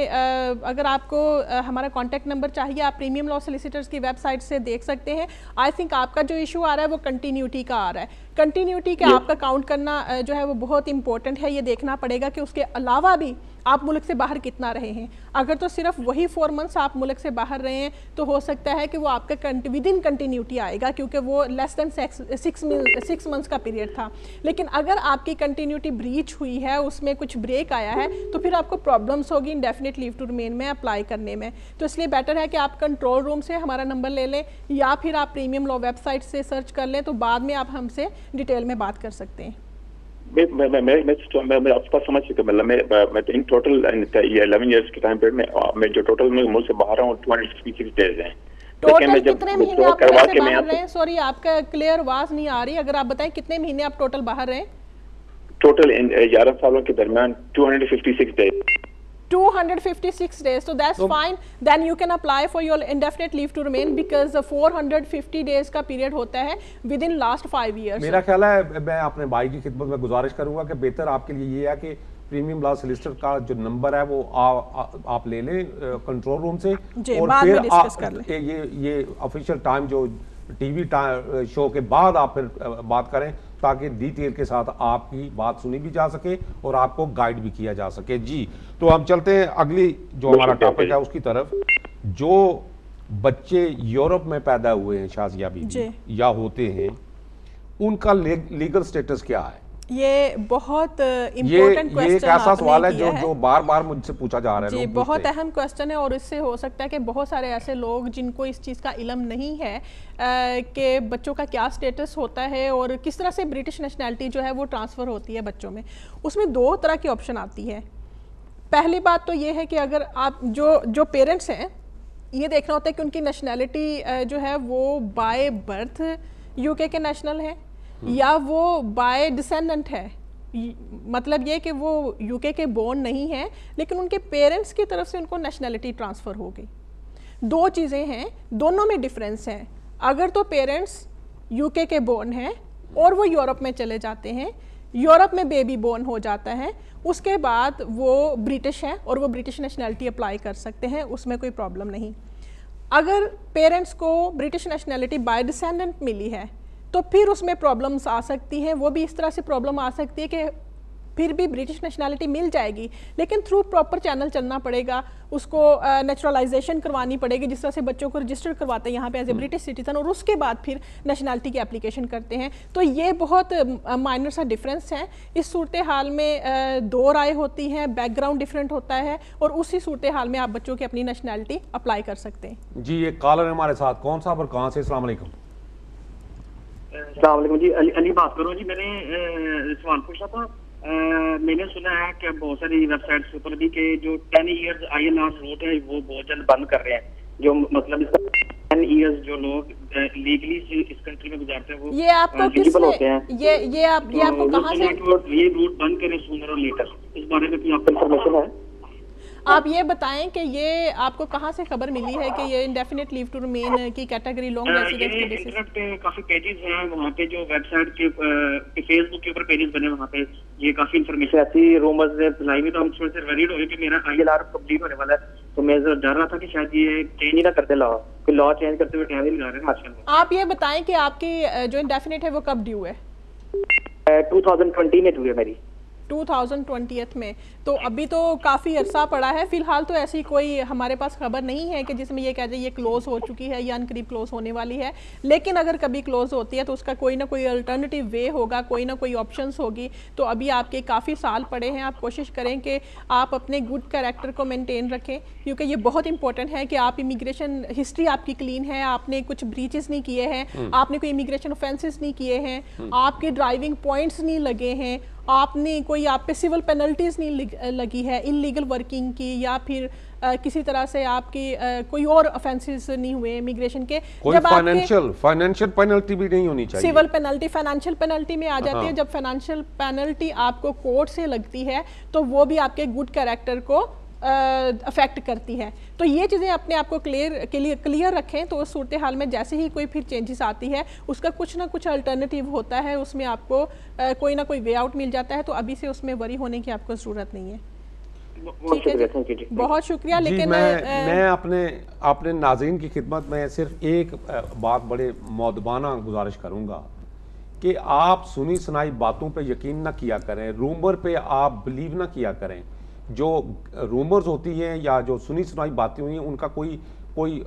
अगर आपको हमारा कॉन्टैक्ट नंबर चाहिए आप प्रीमियम लॉ सोलिसिटर्स की वेबसाइट से देख सकते हैं आई थिंक आपका जो इशू आ रहा है वो कंटिन्यूटी का आ रहा है कंटिन्यूटी के आपका काउंट करना जो है वो बहुत इंपॉर्टेंट है ये देखना पड़ेगा कि उसके अलावा भी आप मुल्क से बाहर कितना रहे हैं? अगर तो सिर्फ़ वही फोर मंथ्स आप मुल्क से बाहर रहे हैं तो हो सकता है कि वो आपका विद इन कंटिन्यूटी आएगा, क्योंकि वो less than six six months का पीरियड था। लेकिन अगर आपकी कंटिन्यूटी ब्रीच हुई है, उसमें कुछ ब्रेक आया है तो फिर आपको प्रॉब्लम्स होगी इंडेफिनेट लीव टू रिमेन में अप्लाई करने में। तो इसलिए बेटर है कि आप कंट्रोल रूम से हमारा नंबर ले लें, या फिर आप प्रीमियम लॉ वेबसाइट से सर्च कर लें तो बाद में आप हमसे डिटेल में बात कर सकते हैं। मैं मैं मैं मैं मैं मैं आपके पास समझ मतलब मैं मैं इन टोटल इलेवन ईयर्स के टाइम पीरियड में मैं जो टोटल मैं मुल्क से बाहर हूँ 256 डेज़ हैं। टोटल कितने महीने आप बाहर रहे? सॉरी आपका क्लियर आवाज़ नहीं आ रही। अगर आप बताएँ कितने महीने आप टोटल बाहर रहे? टोटल ग्यारह सालों के दरमियान 256 days 256 days. So that's so, fine. Then you can apply for your indefinite leave to remain because the 450 days का period होता है within last five years. मेरा ख्याल है मैं अपने भाई की खिदमत में गुजारिश करूँगा कि बेहतर आपके लिए ये है कि प्रीमियम लॉ सोलिसिटर का जो नंबर है वो आ, आ, आप ले लें कंट्रोल रूम से। और फिर आप ये ये ऑफिशियल टाइम जो टीवी शो के बाद आप फिर बात करें। ताकि डिटेल के साथ आपकी बात सुनी भी जा सके और आपको गाइड भी किया जा सके। जी तो हम चलते हैं अगली जो हमारा टॉपिक है उसकी तरफ़। जो बच्चे यूरोप में पैदा हुए हैं शाजिया भी या होते हैं उनका लीगल स्टेटस क्या है? ये बहुत इम्पोर्टेंट क्वेश्चन एक ऐसा सवाल है जो जो बार बार मुझसे पूछा जा रहा है जी बहुत अहम क्वेश्चन है और इससे हो सकता है कि बहुत सारे ऐसे लोग जिनको इस चीज़ का इलम नहीं है कि बच्चों का क्या स्टेटस होता है और किस तरह से ब्रिटिश नेशनैलिटी जो है वो ट्रांसफ़र होती है बच्चों में। उसमें दो तरह की ऑप्शन आती है। पहली बात तो ये है कि अगर आप जो जो पेरेंट्स हैं ये देखना होता है कि उनकी नेशनैलिटी जो है वो बाय बर्थ यूके के नेशनल हैं। या वो बाय डिसेंडेंट है। मतलब ये कि वो यूके के बोर्न नहीं है, लेकिन उनके पेरेंट्स की तरफ़ से उनको नेशनैलिटी ट्रांसफ़र हो गई। दो चीज़ें हैं, दोनों में डिफरेंस है। अगर तो पेरेंट्स यूके के बोर्न हैं और वो यूरोप में चले जाते हैं यूरोप में बेबी बोर्न हो जाता है, उसके बाद वो ब्रिटिश है और वो ब्रिटिश नेशनैलिटी अप्लाई कर सकते हैं, उसमें कोई प्रॉब्लम नहीं। अगर पेरेंट्स को ब्रिटिश नेशनैलिटी बाय डिसेंडेंट मिली है तो फिर उसमें प्रॉब्लम्स आ सकती हैं। वो भी इस तरह से प्रॉब्लम आ सकती है कि फिर भी ब्रिटिश नेशनैलिटी मिल जाएगी। लेकिन थ्रू प्रॉपर चैनल चलना पड़ेगा। उसको नेचुरलाइजेशन uh, करवानी पड़ेगी। जिस तरह से बच्चों को रजिस्टर करवाते हैं यहाँ पे एज ए ब्रिटिश सिटीजन और उसके बाद फिर नेशनैलिटी की एप्लीकेशन करते हैं। तो ये बहुत माइनर uh, सा डिफरेंस है। इस सूरत हाल में uh, दो राय होती हैं। बैकग्राउंड डिफरेंट होता है और उसी सूरत हाल में आप बच्चों की अपनी नेशनैलिटी अप्लाई कर सकते हैं। जी ये कॉलर हमारे साथ। कौन सा और कहाँ से? असलम जी अली, अली बात करो जी मैंने सवाल पूछा था। मैंने सुना है कि बहुत सारी वेबसाइट्स ऊपर भी कि जो ten years I N R road है वो बहुत जल्द बंद कर रहे हैं। जो मतलब टेन ईयर्स जो लोग लीगली इस कंट्री में गुजारते हैं वो ये आपको किसने होते हैं। ये ये आप ये आपको तो कहाँ से ये रूट बंद करें सूनर और लेटर इस बारे में कोई आपको इन्फॉर्मेशन है? आप ये बताएँ कि ये आपको कहाँ से खबर मिली है कि ये इंडेफिनेट लीव टू रिमेन की कैटेगरी लॉन्ग बेसिस पे काफ़ी पेजेस हैं वहाँ पे जो वेबसाइट के फेसबुक के ऊपर पेजेस बने वहाँ पे ये काफ़ी इन्फॉर्मेशन ऐसी रूमर्स ने फैलाई हुई तो हम थोड़े से वरीड हो गए कि मेरा आईएलआर कंप्लीट होने वाला है। तो मैं डर रहा था कि शायद ये चेंज ही ना करते लॉ कि लॉ चेंज करते हुए टाइम ही लगा रहे हैं आप ये बताएँ कि आपकी जो इंडेफिनेट है वो कब ड्यू है? 2020 में ड्यू है मेरी। 2020 में। तो अभी तो काफ़ी अरसा पड़ा है। फ़िलहाल तो ऐसी कोई हमारे पास खबर नहीं है कि जिसमें ये कह जाए ये क्लोज हो चुकी है या अनकरीब क्लोज होने वाली है। लेकिन अगर कभी क्लोज होती है तो उसका कोई ना कोई अल्टरनेटिव वे होगा कोई ना कोई ऑप्शंस होगी। तो अभी आपके काफ़ी साल पड़े हैं। आप कोशिश करें कि आप अपने गुड करेक्टर को मेनटेन रखें क्योंकि ये बहुत इंपॉर्टेंट है कि आप इमिग्रेशन हिस्ट्री आपकी क्लीन है। आपने कुछ ब्रीचेस नहीं किए हैं। हम्म। आपने कोई इमिग्रेशन ऑफेंसेस नहीं किए हैं। हम्म। आपके ड्राइविंग पॉइंट्स नहीं लगे हैं। आपने कोई आप पे सिविल पेनल्टीज नहीं लगी है इलीगल वर्किंग की या फिर आ, किसी तरह से आपकी आ, कोई और ऑफेंसेस नहीं हुए इमिग्रेशन के? कोई जब फाइनेंशियल फाइनेंशियल पेनल्टी भी नहीं होनी चाहिए। सिविल पेनल्टी फाइनेंशियल पेनल्टी में आ जाती है। हाँ। जब फाइनेंशियल पेनल्टी आपको कोर्ट से लगती है तो वो भी आपके गुड कैरेक्टर को अफेक्ट करती है। तो ये चीज़ें अपने आप को क्लियर क्लियर क्लियर रखें तो उस सूरत हाल में जैसे ही कोई फिर चेंजेस आती है उसका कुछ ना कुछ अल्टरनेटिव होता है उसमें आपको आ, कोई ना कोई वे आउट मिल जाता है तो अभी से उसमें वरी होने की आपको ज़रूरत नहीं है। ठीक है बहुत शुक्रिया लेकिन मैं आ, मैं अपने अपने नाजरीन की खिदमत में सिर्फ़ एक बात बड़े मौदबाना गुजारिश करूँगा कि आप सुनी सुनाई बातों पे यकीन ना किया करें रूमर पे आप बिलीव ना किया करें। जो रूमर्स होती हैं या जो सुनी सुनाई बातें हुई हैं उनका कोई कोई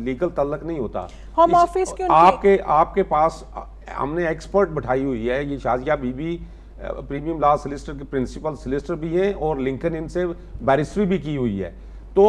लीगल तल्लक नहीं होता। होम ऑफ़िस आपके आपके पास हमने एक्सपर्ट बैठाई हुई है ये Shazia Bibi premium law solicitor के प्रिंसिपल सलिस्टर भी हैं और लिंकन इनसे बैरिस्ट्री भी की हुई है। तो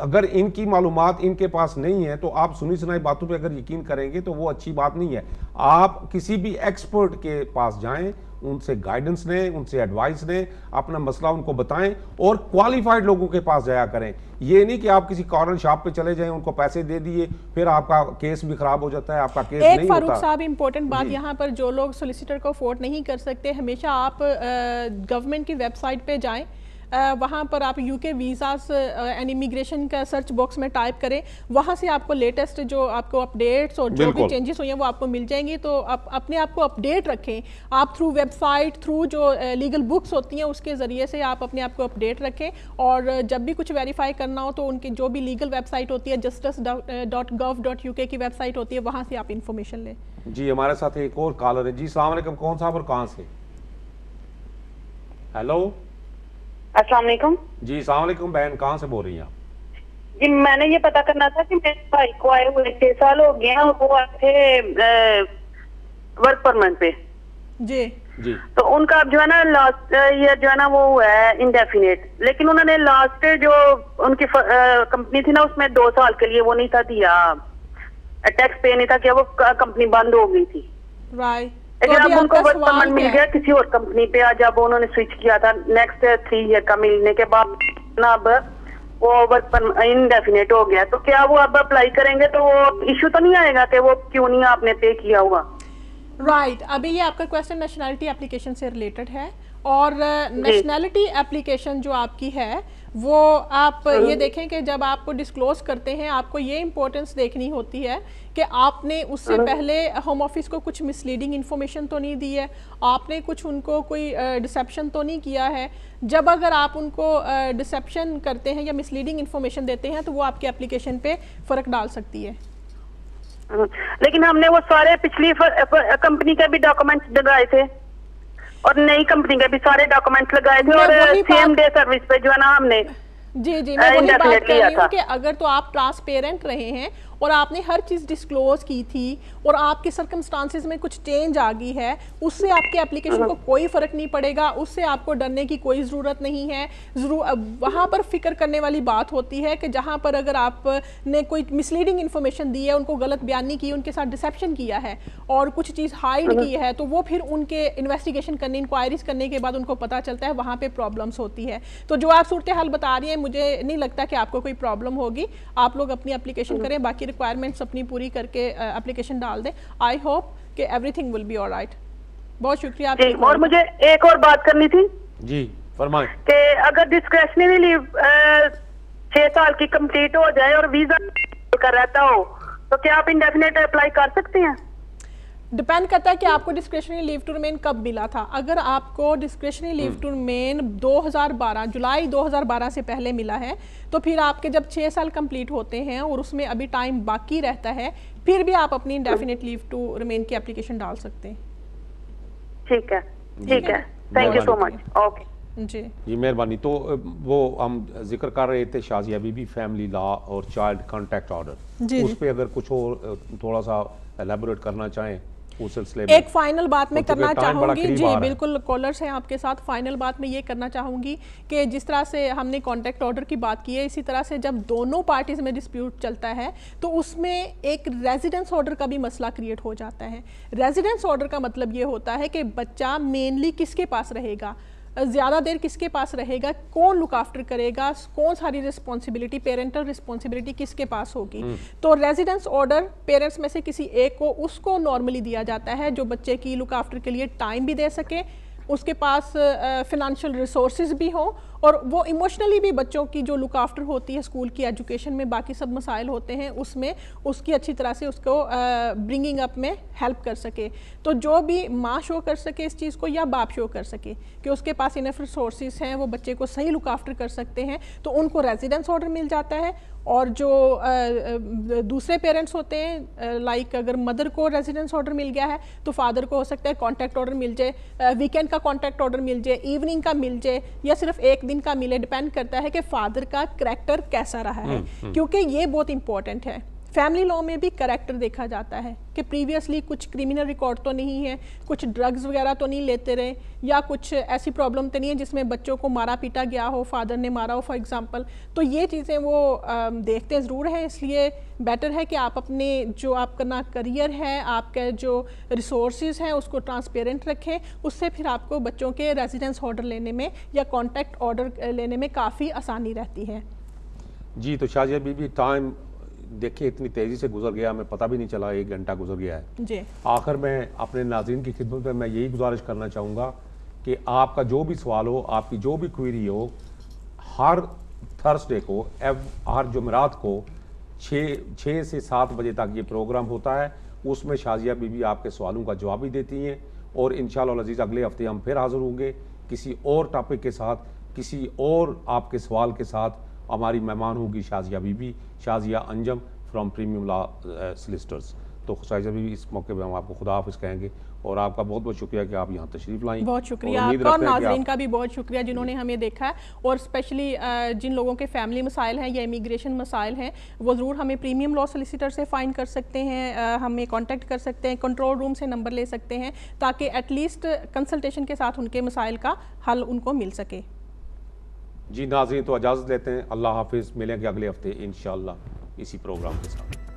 अगर इनकी मालूम इनके पास नहीं है तो आप सुनी सुनाई बातों पे अगर यकीन करेंगे तो वो अच्छी बात नहीं है। आप किसी भी एक्सपर्ट के पास जाएँ उनसे गाइडेंस लें उनसे एडवाइस लें अपना मसला उनको बताएँ और क्वालिफाइड लोगों के पास जाया करें। ये नहीं कि आप किसी कॉर्नर शॉप पे चले जाएँ उनको पैसे दे दिए फिर आपका केस भी खराब हो जाता है आपका केस एक नहीं फारूक साहब इंपॉर्टेंट बात यहाँ पर जो लोग सोलिसिटर को अफोर्ड नहीं कर सकते हमेशा आप गवर्नमेंट की वेबसाइट पर जाएँ वहाँ पर आप यूके वीज़ास एंड इमिग्रेशन का सर्च बॉक्स में टाइप करें। वहाँ से आपको लेटेस्ट जो आपको अपडेट्स और जो भी चेंजेस हुई हैं वो आपको मिल जाएँगी। तो आप अपने आप को अपडेट रखें। आप थ्रू वेबसाइट थ्रू जो लीगल बुक्स होती हैं उसके ज़रिए से आप अपने आप को अपडेट रखें। और जब भी कुछ वेरीफाई करना हो तो उनकी जो भी लीगल वेबसाइट होती है justice dot gov dot U K की वेबसाइट होती है वहाँ से आप इन्फॉर्मेशन लें। जी हमारे साथ एक और कॉलर है। जी सलामकुम कौन सा और कहाँ से? हेलो अस्सलाम वालेकुम। जी सलामकुम बहन कहाँ से बोल रही हैं आप? जी मैंने ये पता करना था कि मेरे भाई को आए हुए छह साल हो गए हैं वो आए थे वर्क परमिट पे। जी। जी। तो उनका अब जो है ना लास्ट ईयर जो है ना वो है इंडेफिनेट लेकिन उन्होंने लास्ट जो उनकी कंपनी थी ना उसमें दो साल के लिए वो नहीं था दिया। टैक्स पे नहीं था कि वो कंपनी बंद हो गई थी। राइट लेकिन तो अब उनको वर्क परमिट मिल गया किसी और कंपनी पे आज जब उन्होंने स्विच किया था नेक्स्ट थ्री ईयर का मिलने के बाद ना अब वो वर्क इनडेफिनेट हो गया। तो क्या वो अब अप्लाई करेंगे तो वो इश्यू तो नहीं आएगा कि वो क्यों नहीं आपने पे किया हुआ? Right right. अभी ये आपका क्वेश्चन नेशनैलिटी एप्लीकेशन से रिलेटेड है और नेशनैलिटी एप्लीकेशन जो आपकी है वो आप ये। देखें कि जब आपको डिस्क्लोज करते हैं आपको ये इम्पोर्टेंस देखनी होती है कि आपने उससे। पहले होम ऑफ़िस को कुछ मिसलीडिंग इन्फॉर्मेशन तो नहीं दी है आपने कुछ उनको कोई डिसेप्शन तो नहीं किया है जब अगर आप उनको डिसेप्शन करते हैं या मिसलीडिंग इन्फॉर्मेशन देते हैं तो वो आपके एप्लीकेशन पे फ़र्क डाल सकती है हम्म। लेकिन हमने वो सारे पिछली कंपनी के भी डॉक्यूमेंट्स डलवाए थे और नई कंपनी के भी सारे डॉक्यूमेंट लगाए थे और सेम डे सर्विस पे जो है ना हमने जी जी मैं वही बात कर रही हूँ कि अगर तो आप ट्रांसपेरेंट रहे हैं और आपने हर चीज़ डिस्क्लोज की थी और आपके सर्कमस्टांसिस में कुछ चेंज आ गई है उससे आपके एप्लीकेशन को कोई फ़र्क नहीं पड़ेगा उससे आपको डरने की कोई ज़रूरत नहीं है। ज़रूर वहाँ पर फ़िक्र करने वाली बात होती है कि जहाँ पर अगर आपने कोई मिसलीडिंग इन्फॉर्मेशन दी है उनको गलत बयानी की उनके साथ डिसेप्शन किया है और कुछ चीज़ हाइड की है तो वो फिर उनके इन्वेस्टिगेशन करने इंक्वायरीज करने के बाद उनको पता चलता है वहाँ पर प्रॉब्लम्स होती है। तो जो आप सूरत हाल बता रही हैं मुझे नहीं लगता कि आपको कोई प्रॉब्लम होगी। आप लोग अपनी एप्लीकेशन करें बाकी रिक्वायरमेंट्स अपनी पूरी करके एप्लीकेशन डाल दें। आई होप कि everything will be all right बहुत शुक्रिया आपकी। और मुझे एक और बात करनी थी। जी फरमाए कि अगर डिस्क्रेशनरी लीव छह साल की कंप्लीट हो जाए और वीज़ा कर रहता हो तो क्या आप इंडेफिनेट अप्लाई कर सकते हैं? डिपेंड करता है कि आपको डिस्क्रिप्शनरी लीव टू रिमेन कब मिला था। अगर आपको डिस्क्रिप्शनरी लीव टू रिमेन 2012 जुलाई 2012 से पहले मिला है तो फिर आपके जब छः साल कंप्लीट होते हैं और उसमें अभी टाइम बाकी रहता है फिर भी आप अपनी इंडेफिनेट लीव टू रिमेन की एप्लीकेशन डाल सकते हैं। ठीक है ठीक है। Thank you so much okay जी। जी मेहरबानी। तो वो हम ज़िक्र कर रहे थे शाजिया बीबी फैमिली लॉ और चाइल्ड कॉन्टैक्ट ऑर्डर उस पर अगर कुछ और थोड़ा सा एलेबोरेट करना चाहें उस सिलसिले में। एक फाइनल बात में करना चाहूँगी। जी बिल्कुल कॉलर्स हैं आपके साथ। फाइनल बात में ये करना चाहूँगी कि जिस तरह से हमने कॉन्टैक्ट ऑर्डर की बात की है इसी तरह से जब दोनों पार्टीज़ में डिस्प्यूट चलता है तो उसमें एक रेजिडेंस ऑर्डर का भी मसला क्रिएट हो जाता है। रेजिडेंस ऑर्डर का मतलब ये होता है कि बच्चा मेनली किसके पास रहेगा? ज़्यादा देर किसके पास रहेगा? कौन लुक आफ्टर करेगा? कौन सारी रिस्पॉन्सिबिलिटी पेरेंटल रिस्पॉन्सिबिलिटी किसके पास होगी? हम्म। तो रेजिडेंस ऑर्डर पेरेंट्स में से किसी एक को उसको नॉर्मली दिया जाता है जो बच्चे की लुक आफ्टर के लिए टाइम भी दे सके उसके पास फिनंशियल रिसोर्स भी हों और वो इमोशनली भी बच्चों की जो लुक आफ्टर होती है स्कूल की एजुकेशन में, बाकी सब मसाइल होते हैं, उसमें उसकी अच्छी तरह से उसको ब्रिंगिंग अप में हेल्प कर सके। तो जो भी माँ शो कर सके इस चीज़ को या बाप शो कर सके कि उसके पास इनफ रिसोर्स हैं, वो बच्चे को सही लुक आफ्टर कर सकते हैं तो उनको रेजिडेंस ऑर्डर मिल जाता है और जो दूसरे पेरेंट्स होते हैं लाइक अगर मदर को रेजिडेंस ऑर्डर मिल गया है तो फादर को हो सकता है कॉन्टैक्ट ऑर्डर मिल जाए वीकेंड का कॉन्टैक्ट ऑर्डर मिल जाए इवनिंग का मिल जाए या सिर्फ़ एक दिन का मिले डिपेंड करता है कि फादर का करेक्टर कैसा रहा है हम्म, हम्म। क्योंकि ये बहुत इंपॉर्टेंट है फैमिली लॉ में भी करेक्टर देखा जाता है कि प्रीवियसली कुछ क्रिमिनल रिकॉर्ड तो नहीं है कुछ ड्रग्स वगैरह तो नहीं लेते रहे या कुछ ऐसी प्रॉब्लम तो नहीं है जिसमें बच्चों को मारा पीटा गया हो फादर ने मारा हो फॉर एग्जांपल तो ये चीज़ें वो आ, देखते ज़रूर हैं इसलिए बेटर है कि आप अपने जो आपका ना करियर है आपके जो रिसोर्स हैं उसको ट्रांसपेरेंट रखें उससे फिर आपको बच्चों के रेजिडेंस ऑर्डर लेने में या कॉन्टैक्ट ऑर्डर लेने में काफ़ी आसानी रहती है। जी तो शाजिया बीबी टाइम देखिए इतनी तेज़ी से गुजर गया हमें पता भी नहीं चला एक घंटा गुजर गया है। जी। आखिर में अपने नाजरन की खिदमत में मैं यही गुजारिश करना चाहूँगा कि आपका जो भी सवाल हो आपकी जो भी क्वेरी हो हर थर्सडे को एव हर जुमरात को छः छः से सात बजे तक ये प्रोग्राम होता है। उसमें शाजिया बीबी आपके सवालों का जवाब भी देती हैं और इन अज़ीज़ अगले हफ़्ते हम फिर हाज़िर होंगे। किसी और टॉपिक के साथ किसी और आपके सवाल के साथ हमारी मेहमान होगी Shazia Bibi Shazia Anjum from premium law solicitors तो शाजिया बीबी इस मौके पर हम आपको खुदा हाफिज कहेंगे और आपका बहुत बहुत शुक्रिया कि आप यहाँ तशरीफ़ लाई। बहुत शुक्रिया आपका और नाजरीन का भी बहुत शुक्रिया जिन्होंने हमें देखा है और स्पेशली जिन लोगों के फैमिली मसाइल हैं या इमिग्रेशन मसाइल हैं वो ज़रूर हमें प्रीमियम लॉ सोलिसिटर से फ़ाइन कर सकते हैं हमें कांटेक्ट कर सकते हैं कंट्रोल रूम से नंबर ले सकते हैं ताकि एटलीस्ट कंसल्टेशन के साथ उनके मसाइल का हल उनको मिल सके। जी नाजी तो इजाज़त लेते हैं। अल्लाह हाफिज़। मिलेंगे अगले हफ़्ते इन इसी प्रोग्राम के साथ।